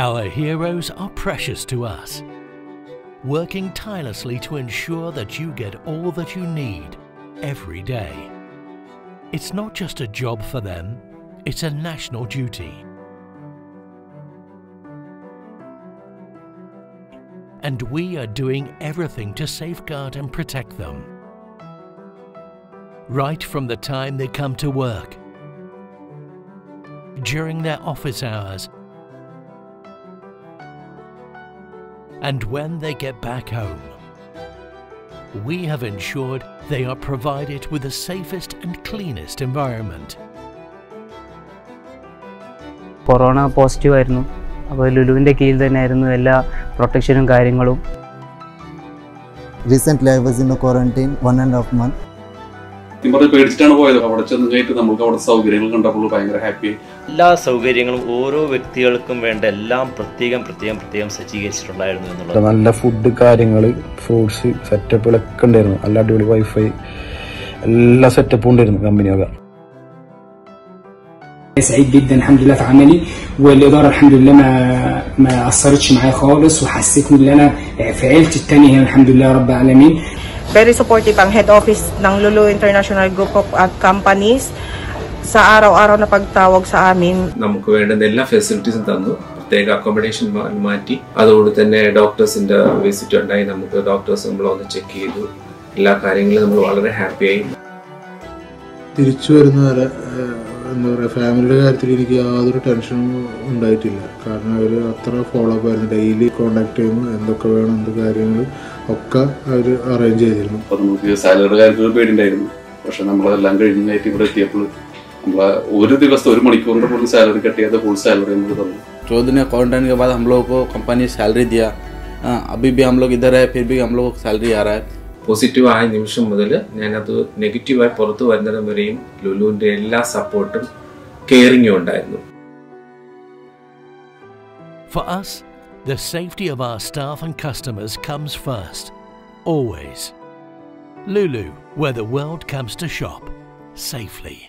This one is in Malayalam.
Our heroes are precious to us, working tirelessly to ensure that you get all that you need every day. It's not just a job for them, it's a national duty. And we are doing everything to safeguard and protect them. Right from the time they come to work, during their office hours, and when they get back home. We have ensured they are provided with the safest and cleanest environment. Corona positive ആയിരുന്നു അപ്പോൾ ലുലുവിൻ്റെ കീഴിൽ തന്നെയായിരുന്നു എല്ലാ പ്രൊട്ടക്ഷനും കാര്യങ്ങളും Recently, I was in a quarantine one and a half month. സത്യം പറഞ്ഞ് പേടിച്ചിട്ടാണ് പോയത് അവിടെ ചെന്ന് കഴിഞ്ഞിട്ട് നമുക്ക് അവിടെ സൗകര്യങ്ങൾ കണ്ടപ്പോൾ ഭയങ്കര ഹാപ്പി എല്ലാ സൗകര്യങ്ങളും ഓരോ വ്യക്തികൾക്കും വേണ്ട എല്ലാം പ്രത്യേകം പ്രത്യേകം പ്രത്യേകം സജ്ജീകരിച്ചിട്ടുണ്ടായിരുന്നു എന്നുള്ളത് നല്ല ഫുഡ് കാര്യങ്ങൾ ഫ്രൂട്ട്സ് സെറ്റപ്പുകളൊക്കെ ഉണ്ടായിരുന്നു നല്ല അടിപൊളി വൈഫൈ എല്ലാ സെറ്റപ്പും ഉണ്ടായിരുന്നു കമ്പനിയൊക്കെ سعيد جدا الحمد لله في عملي والاداره الحمد لله ما ما اثرتش معايا خالص وحسيتني ان انا في عيلتي التانية هنا الحمد لله رب العالمين Very supportive ang head office ng Lulu International Group of uh, Companies sa araw-araw na pagtawag sa amin. നമുക്ക് വേണ്ടുന്ന എല്ലാ ഫെസിലിറ്റീസും തന്നു. പ്രത്യേക അക്കോമഡേഷൻ മാറ്റി. അതോട് തന്നെ ഡോക്ടേഴ്സിന്റെ വിസിറ്റ് ഉണ്ടായി. നമുക്ക് ഡോക്ടേഴ്സ് നമ്മൾ ഒന്ന് ചെക്ക് ചെയ്തു. എല്ലാ കാര്യങ്ങളും നമ്മൾ വളരെ ഹാപ്പിയായി തിരിച്ചു വരുന്ന വരെ എന്താ പറയുക ഫാമിലിയുടെ കാര്യത്തിൽ എനിക്ക് യാതൊരു ടെൻഷനും ഉണ്ടായിട്ടില്ല കാരണം അവർ അത്ര ഫോളോ അപ്പ് ആയിരുന്നു ഡെയിലി കോണ്ടാക്ട് ചെയ്യുന്നു എന്തൊക്കെ വേണം എന്ത് കാര്യങ്ങൾ ഒക്കെ അവർ അറേഞ്ച് ചെയ്തിരുന്നു അപ്പൊ നമുക്ക് സാലറിയുടെ കാര്യത്തിൽ ഒരു പേടിയുണ്ടായിരുന്നു പക്ഷെ നമ്മളതെല്ലാം കഴിഞ്ഞായിട്ട് ഇവിടെ എത്തിയപ്പോൾ നമ്മളെ ഒരു ദിവസത്തെ ഒരു മണിക്കൂറിന്റെ പോലും സാലറി കട്ട് ചെയ്യാതെ ഫുൾ സാലറി നമുക്ക് തന്നു चौदह दिन क्वारंटाइन के बाद हम लोगों को कंपनी सैलरी दिया हाँ, अभी भी हम लोग इधर है फिर भी हम लोग को सैलरी आ रहा है പോസിറ്റീവ് ആയ നിമിഷം മുതൽ ഞാനത് നെഗറ്റീവായി പുറത്തു വരുന്നിടം വരെയും ലുലുവിന്റെ എല്ലാ സപ്പോർട്ടും കെയറിങ്ങും ഉണ്ടായിരുന്നു For us, the safety of our staff and customers comes first, always. Lulu, where the world comes to shop safely.